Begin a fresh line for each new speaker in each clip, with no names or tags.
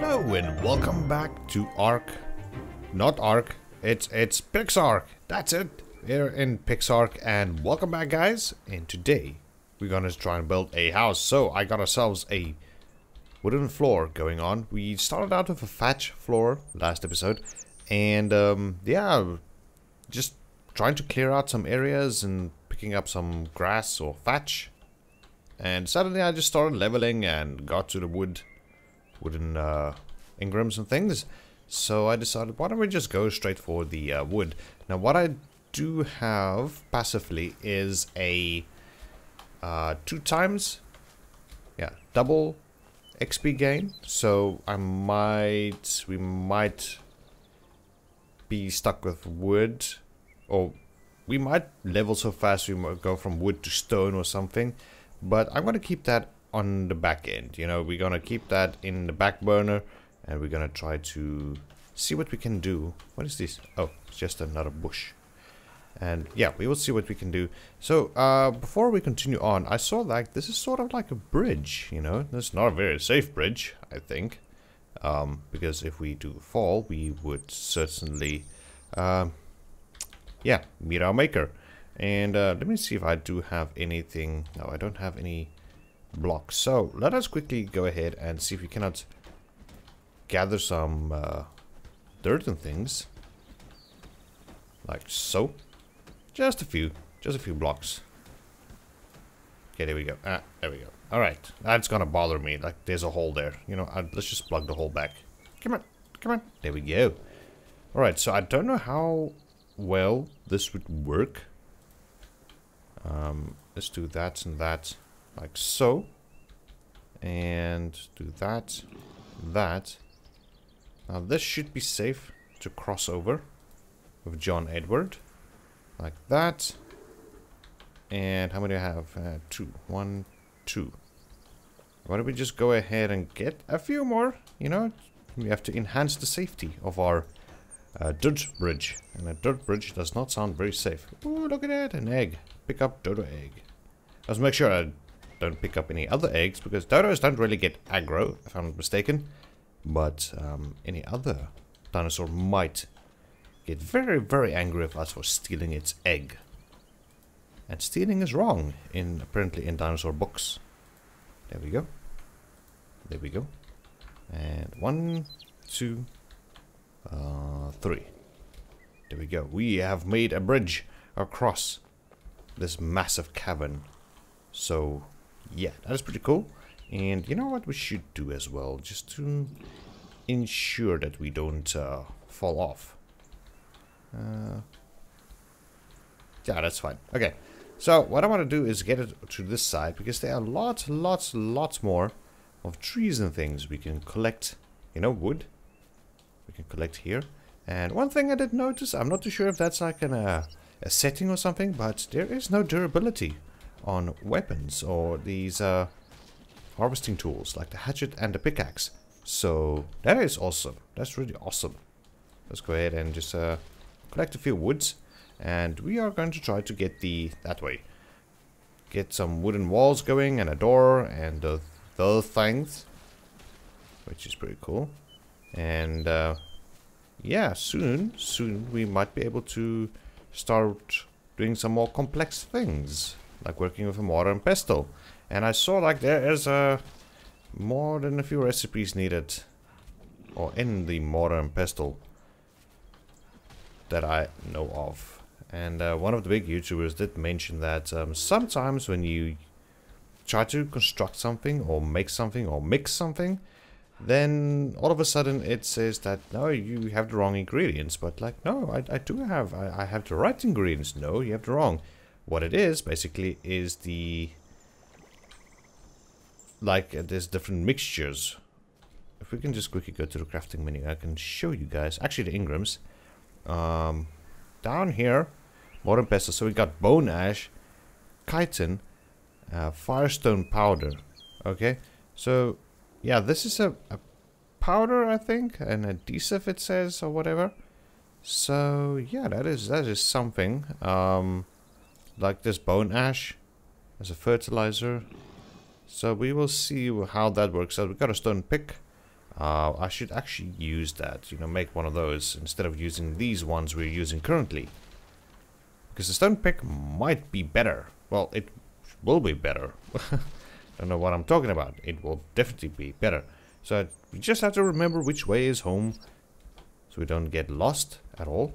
Hello and welcome back to Ark. Not Ark, it's it's Pixark. That's it. We're in Pixark and welcome back guys. And today we're gonna try and build a house. So I got ourselves a wooden floor going on. We started out with a thatch floor last episode. And um, yeah, just trying to clear out some areas and picking up some grass or thatch. And suddenly I just started leveling and got to the wood wooden uh, engrams and things. So I decided, why don't we just go straight for the uh, wood. Now what I do have passively is a uh, two times, yeah, double XP gain. So I might, we might be stuck with wood or we might level so fast we might go from wood to stone or something. But I'm going to keep that on the back end. You know, we're to keep that in the back burner and we're to try to see what we can do. What is this? Oh, it's just another bush. And yeah, we will see what we can do. So, uh, before we continue on, I saw like, this is sort of like a bridge, you know? It's not a very safe bridge, I think. Um, because if we do fall, we would certainly, um, yeah, meet our maker. And uh, let me see if I do have anything. No, I don't have any blocks. So let us quickly go ahead and see if we cannot gather some uh, dirt and things. Like so. Just a few. Just a few blocks. Okay, there we go. Ah, there we go. Alright, that's gonna bother me. Like, there's a hole there. You know, I, let's just plug the hole back. Come on, come on. There we go. Alright, so I don't know how well this would work. Um, let's do that and that, like so. And do that, that. Now this should be safe to cross over with John Edward. Like that. And how many do I have? Uh, two. One, two. Why don't we just go ahead and get a few more? You know, we have to enhance the safety of our uh, dirt bridge. And a dirt bridge does not sound very safe. Ooh, look at that, an egg. Pick up dodo egg. Let's make sure I don't pick up any other eggs, because dodos don't really get aggro, if I'm not mistaken. But um, any other dinosaur might get very, very angry with us for stealing its egg. And stealing is wrong, in apparently in dinosaur books. There we go. There we go. And one, two, uh, three. There we go. We have made a bridge across this massive cavern. So, yeah, that is pretty cool. And you know what we should do as well, just to ensure that we don't uh, fall off. Uh, yeah, that's fine. Okay, so what I want to do is get it to this side, because there are lots, lots, lots more of trees and things we can collect. You know, wood. We can collect here. And one thing I did notice, I'm not too sure if that's like an, uh, a setting or something, but there is no durability on weapons or these uh, harvesting tools like the hatchet and the pickaxe. So that is awesome. That's really awesome. Let's go ahead and just uh, collect a few woods. And we are going to try to get the, that way, get some wooden walls going and a door and uh, those things. Which is pretty cool. And uh, yeah, soon, soon we might be able to start doing some more complex things. Like working with a mortar and pestle. And I saw like there is a more than a few recipes needed. Or in the mortar and pestle that I know of. And uh, one of the big YouTubers did mention that um, sometimes when you try to construct something or make something or mix something, then all of a sudden it says that no, you have the wrong ingredients. But like, no, I, I do have, I, I have the right ingredients. No, you have the wrong. What it is basically is the like uh, there's different mixtures. If we can just quickly go to the crafting menu, I can show you guys. Actually, the Engrams. Um, down here, modern pestle. So we got bone ash, chitin, uh, firestone powder. Okay, so yeah, this is a, a powder, I think, an adhesive it says or whatever. So yeah, that is that is something. Um, like this bone ash as a fertilizer. So we will see how that works out. We got a stone pick. Uh, I should actually use that, you know, make one of those instead of using these ones we're using currently. Because the stone pick might be better. Well, it will be better. I don't know what I'm talking about. It will definitely be better. So we just have to remember which way is home. So we don't get lost at all.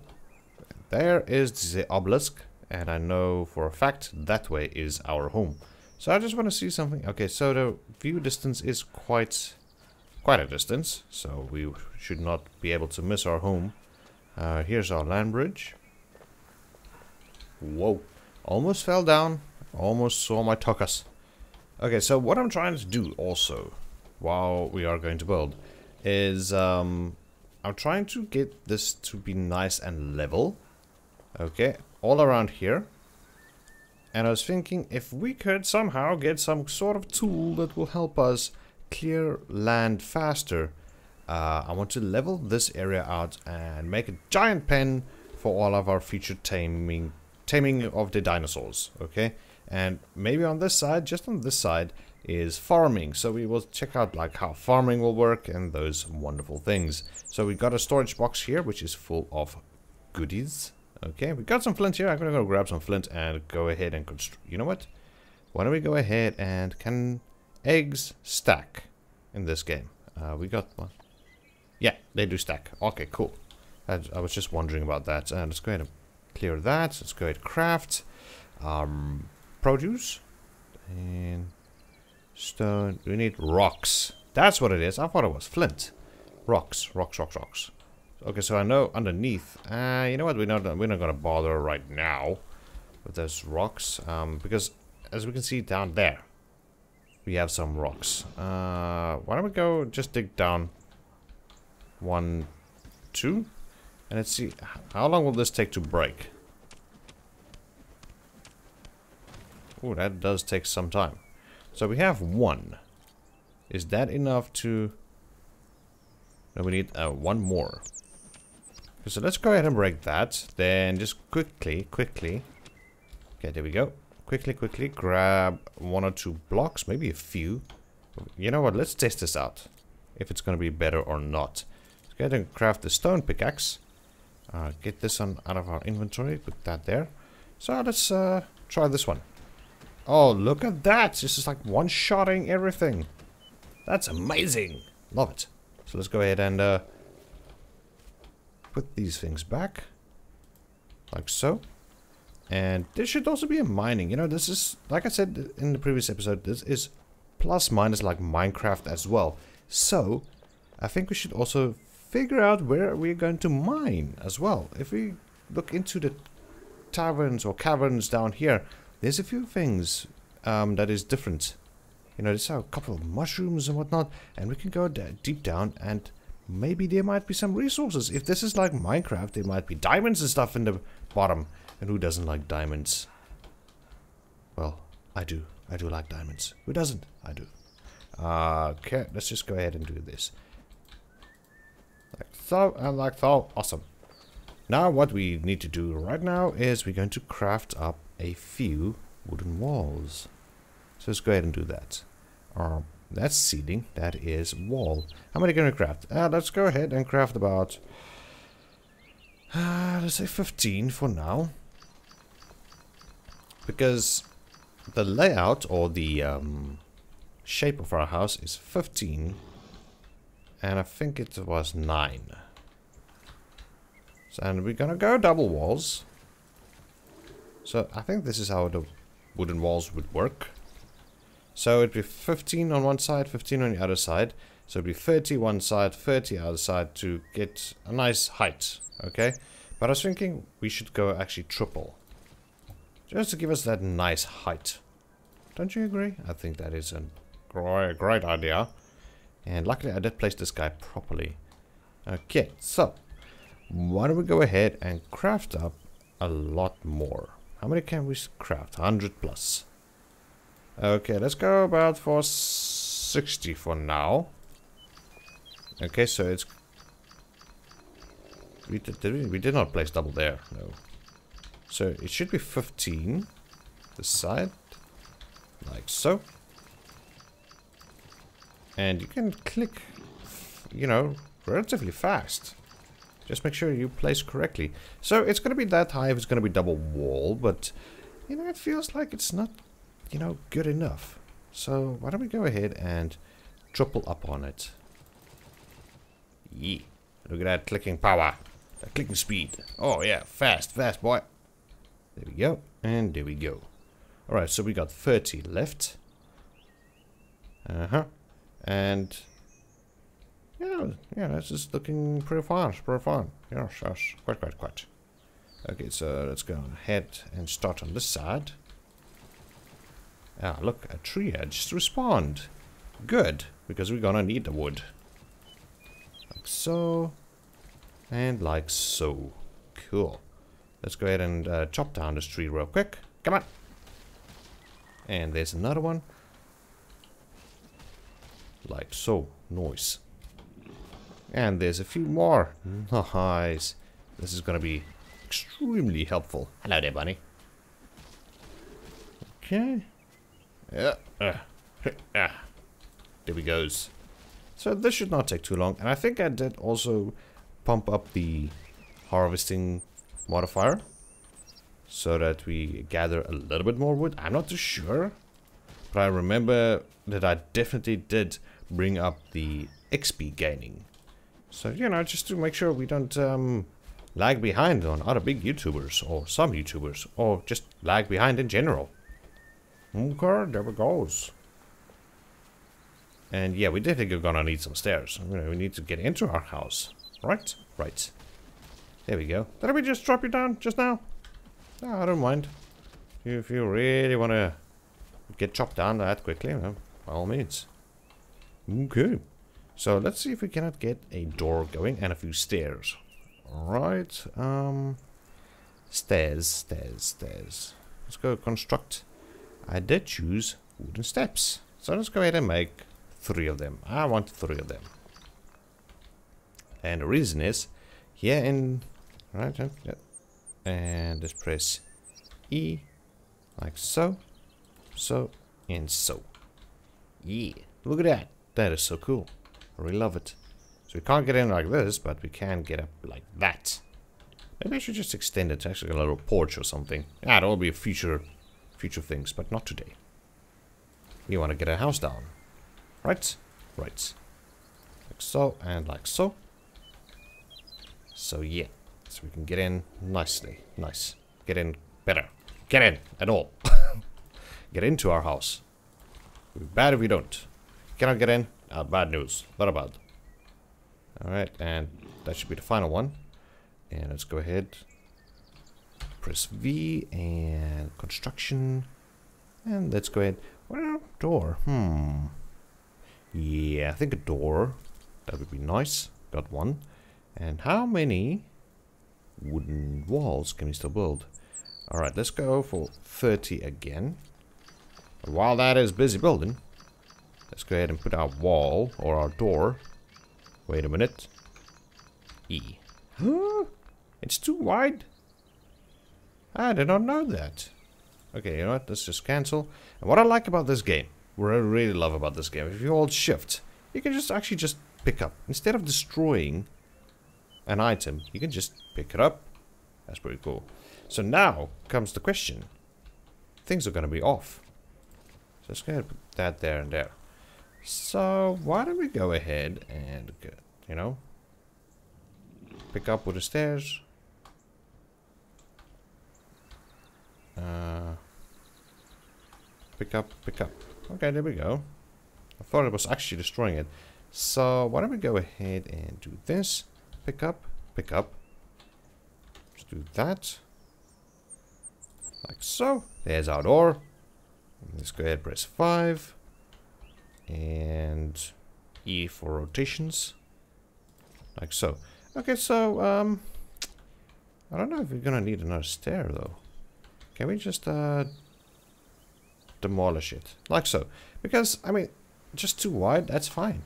There is the obelisk. And I know for a fact that way is our home. So I just want to see something. Okay, so the view distance is quite quite a distance. So we should not be able to miss our home. Uh, here's our land bridge. Whoa. Almost fell down. Almost saw my tuckus. Okay, so what I'm trying to do also, while we are going to build, is um, I'm trying to get this to be nice and level. Okay, all around here. And I was thinking if we could somehow get some sort of tool that will help us clear land faster. Uh, I want to level this area out and make a giant pen for all of our future taming taming of the dinosaurs, okay? And maybe on this side, just on this side, is farming. So we will check out like how farming will work and those wonderful things. So we got a storage box here, which is full of goodies. Okay, we got some flint here. I'm gonna go grab some flint and go ahead and construct. You know what? Why don't we go ahead and can eggs stack in this game? Uh, we got one. Yeah, they do stack. Okay, cool. I, I was just wondering about that. Uh, let's go ahead and clear that. Let's go ahead and craft um, produce and stone. We need rocks. That's what it is. I thought it was flint. Rocks, rocks, rocks, rocks. Okay, so I know underneath. Uh, you know what? We're not we're not gonna bother right now with those rocks, um, because as we can see down there, we have some rocks. Uh, why don't we go just dig down one, two, and let's see how long will this take to break. Oh, that does take some time. So we have one. Is that enough to... No, we need uh, one more. So let's go ahead and break that. Then just quickly, quickly. Okay, there we go. Quickly, quickly grab one or two blocks, maybe a few. You know what, let's test this out. If it's going to be better or not. Let's go ahead and craft the stone pickaxe. Uh, get this one out of our inventory, put that there. So let's uh, try this one. Oh, look at that! This is like one-shotting everything. That's amazing! Love it. So let's go ahead and uh, put these things back. Like so. And there should also be a mining. You know, this is, like I said in the previous episode, this is plus minus like Minecraft as well. So, I think we should also figure out where we're going to mine as well. If we look into the taverns or caverns down here, there's a few things um, that is different. You know, there's a couple of mushrooms and whatnot, and we can go deep down and maybe there might be some resources. If this is like Minecraft, there might be diamonds and stuff in the bottom. And who doesn't like diamonds? Well, I do. I do like diamonds. Who doesn't? I do. Uh, okay, let's just go ahead and do this. Like so, and like so. Awesome. Now what we need to do right now is we're going to craft up a few wooden walls. So let's go ahead and do that. Um, that's seating. That is wall. How many can we craft? Uh, let's go ahead and craft about, uh, let's say 15 for now. Because the layout or the um, shape of our house is 15. And I think it was 9. So, and we're gonna go double walls. So I think this is how the wooden walls would work. So it'd be 15 on one side, 15 on the other side. So it'd be 30 one side, 30 other side to get a nice height, okay? But I was thinking we should go actually triple. Just to give us that nice height. Don't you agree? I think that is a great, great idea. And luckily I did place this guy properly. Okay, so why don't we go ahead and craft up a lot more. How many can we craft? 100 plus. Okay, let's go about for 60 for now. Okay, so it's... We did, did we? we did not place double there, no. So it should be 15. This side. Like so. And you can click you know, relatively fast. Just make sure you place correctly. So it's going to be that high if it's going to be double wall, but, you know, it feels like it's not, you know, good enough. So why don't we go ahead and triple up on it. Yeah. Look at that clicking power. That clicking speed. Oh, yeah. Fast, fast, boy. There we go. And there we go. Alright, so we got 30 left. Uh-huh. And yeah, yeah, this is looking pretty fun, pretty fun. Yes, yes, quite, quite, quite. Okay, so let's go ahead and start on this side. Ah, look, a tree just respond. Good, because we're gonna need the wood. Like so. And like so. Cool. Let's go ahead and uh, chop down this tree real quick. Come on. And there's another one. Like so. Noise. And there's a few more. Nice. This is to be extremely helpful. Hello there, bunny. Okay. Yeah. Uh, uh, there we goes. So this should not take too long. And I think I did also pump up the harvesting modifier. So that we gather a little bit more wood. I'm not too sure. But I remember that I definitely did bring up the XP gaining. So, you know, just to make sure we don't um, lag behind on other big YouTubers or some YouTubers or just lag behind in general. Okay, there we goes. And yeah, we definitely gonna need some stairs. We need to get into our house. Right? Right. There we go. Did we just drop you down just now? No, I don't mind. If you really want to get chopped down that quickly, by all means. Okay. So let's see if we cannot get a door going and a few stairs. Alright, um... Stairs, stairs, stairs. Let's go construct. I did choose wooden steps. So let's go ahead and make three of them. I want three of them. And the reason is, here in... Right. And let's press E, like so, so, and so. Yeah, look at that. That is so cool. I really love it. So we can't get in like this, but we can get up like that. Maybe I should just extend it to actually a little porch or something. Yeah, that will be a future, future things, but not today. We want to get a house down. Right? Right. Like so, and like so. So yeah. So we can get in nicely. Nice. Get in better. Get in at all. get into our house. Be bad if we don't. Cannot get in. Uh, bad news. Not bad. Alright, and that should be the final one. And let's go ahead. Press V and construction. And let's go ahead. Well, door. Hmm. Yeah, I think a door. That would be nice. Got one. And how many wooden walls can we still build? Alright, let's go for 30 again. while that is busy building, Let's go ahead and put our wall or our door. Wait a minute. E. Huh? It's too wide? I did not know that. Okay, you know what? Let's just cancel. And what I like about this game, what I really love about this game, if you hold shift, you can just actually just pick up. Instead of destroying an item, you can just pick it up. That's pretty cool. So now comes the question. Things are going to be off. So let's go ahead and put that there and there. So why don't we go ahead and, you know, pick up with the stairs. Uh, pick up, pick up. Okay, there we go. I thought it was actually destroying it. So why don't we go ahead and do this. Pick up, pick up. Let's do that. Like so. There's our door. Let's go ahead and press 5 and E for rotations, like so. Okay, so, um, I don't know if we're gonna need another stair, though. Can we just, uh, demolish it, like so? Because, I mean, just too wide, that's fine.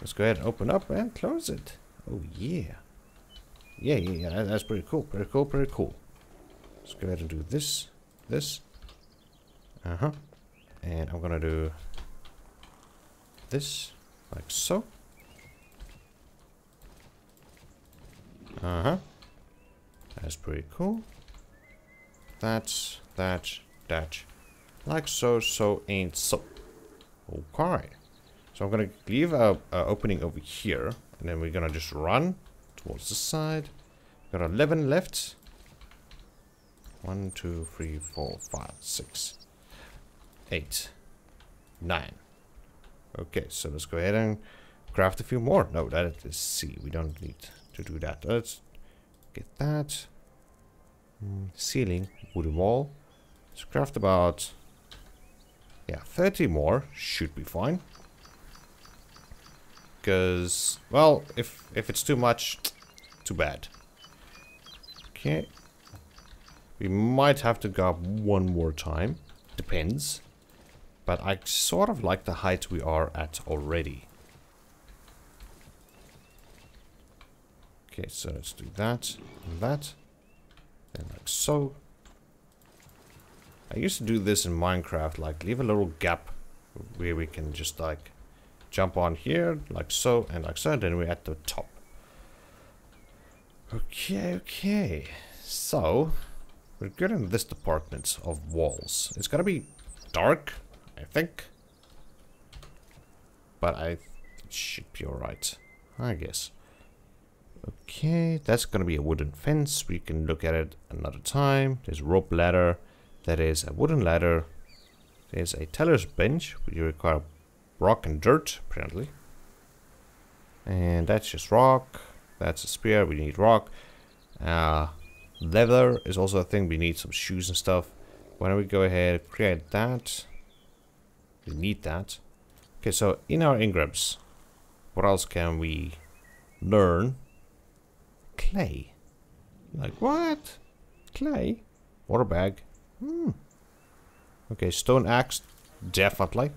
Let's go ahead and open up and close it. Oh, yeah. Yeah, yeah, yeah, that's pretty cool, pretty cool, pretty cool. Let's go ahead and do this, this. Uh-huh. And I'm gonna do this, like so. Uh-huh. That's pretty cool. That's, that, that. Like so, so, ain't so. Okay. So I'm gonna leave a, a opening over here. And then we're gonna just run towards the side. Got 11 left. One, two, three, four, five, six, eight, nine. Okay, so let's go ahead and craft a few more. No, that is C. We don't need to do that. Let's get that. Ceiling, wooden wall. Let's craft about, yeah, 30 more. Should be fine. Because, well, if, if it's too much, too bad. Okay. We might have to go up one more time. Depends. But I sort of like the height we are at already. Okay, so let's do that and that. And like so. I used to do this in Minecraft, like leave a little gap where we can just like jump on here, like so, and like so, and then we're at the top. Okay, okay. So, we're good in this department of walls. It's gotta be dark, I think. But I should be alright, I guess. Okay, that's gonna be a wooden fence. We can look at it another time. There's rope ladder. That is a wooden ladder. There's a teller's bench. We require rock and dirt, apparently. And that's just rock. That's a spear. We need rock. Uh, leather is also a thing. We need some shoes and stuff. Why don't we go ahead create that? We need that. Okay, so in our engrams, what else can we learn? Clay. Like what? Clay? Water bag. Hmm. Okay, stone axe, definitely.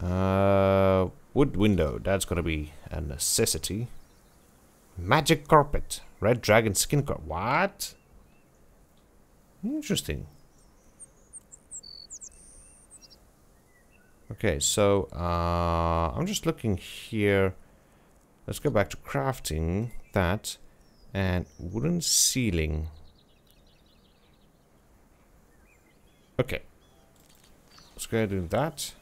Uh, wood window, that's gonna be a necessity. Magic carpet, red dragon skin carpet. What? Interesting. Okay, so uh, I'm just looking here. Let's go back to crafting that and wooden ceiling. Okay. Let's go ahead and do that.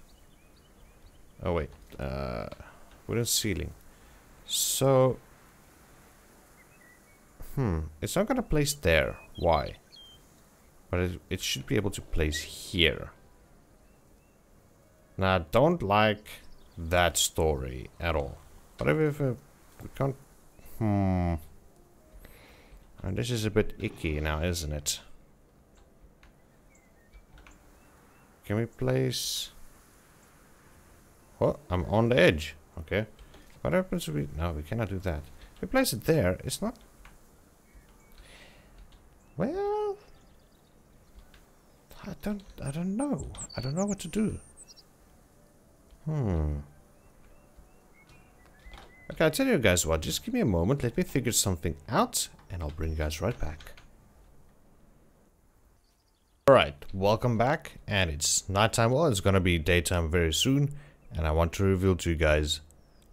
Oh wait, uh, wooden ceiling. So, hmm, it's not gonna place there. Why? But it, it should be able to place here. Now, I don't like that story at all. But if, if we can't... Hmm... And this is a bit icky now, isn't it? Can we place... Oh, I'm on the edge. Okay. What happens if we... No, we cannot do that. If we place it there, it's not... Well... I don't... I don't know. I don't know what to do. Hmm. Okay, I'll tell you guys what. Just give me a moment. Let me figure something out. And I'll bring you guys right back. Alright, welcome back. And it's nighttime. Well, it's gonna be daytime very soon. And I want to reveal to you guys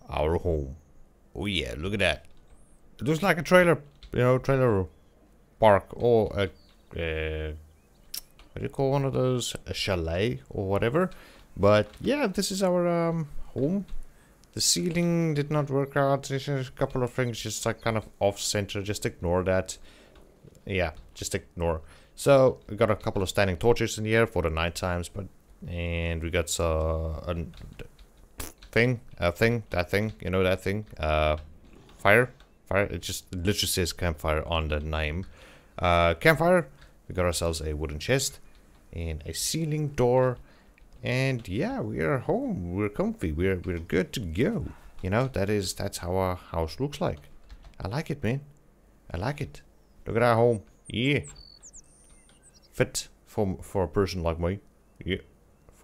our home. Oh yeah, look at that. It looks like a trailer, you know, trailer park or a, uh, what do you call one of those? A chalet or whatever. But yeah, this is our um, home. The ceiling did not work out. There's a couple of things just like kind of off center. Just ignore that. Yeah, just ignore. So we got a couple of standing torches in the air for the night times, but and we got uh, a thing, a thing, that thing, you know that thing, uh, fire, fire. It just it literally says campfire on the name. Uh, campfire. We got ourselves a wooden chest and a ceiling door and yeah, we are home. We're comfy. We're we're good to go. You know, that is that's how our house looks like. I like it, man. I like it. Look at our home. Yeah. Fit for for a person like me. Yeah.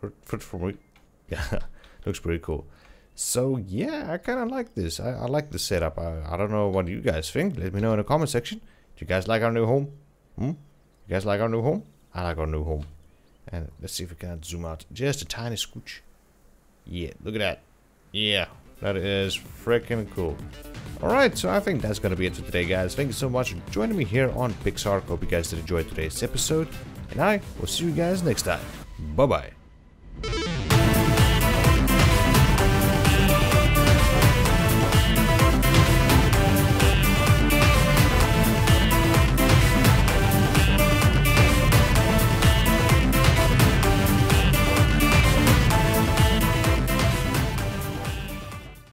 Fit, fit for me. Yeah. looks pretty cool. So yeah, I kind of like this. I, I like the setup. I, I don't know what you guys think. Let me know in the comment section. Do you guys like our new home? Hmm? You guys like our new home? I like our new home. And let's see if we can zoom out just a tiny scooch. Yeah, look at that. Yeah, That is freaking cool. Alright, so I think that's gonna be it for today, guys. Thank you so much for joining me here on Pixark. Hope you guys did enjoy today's episode. And I will see you guys next time. Bye-bye.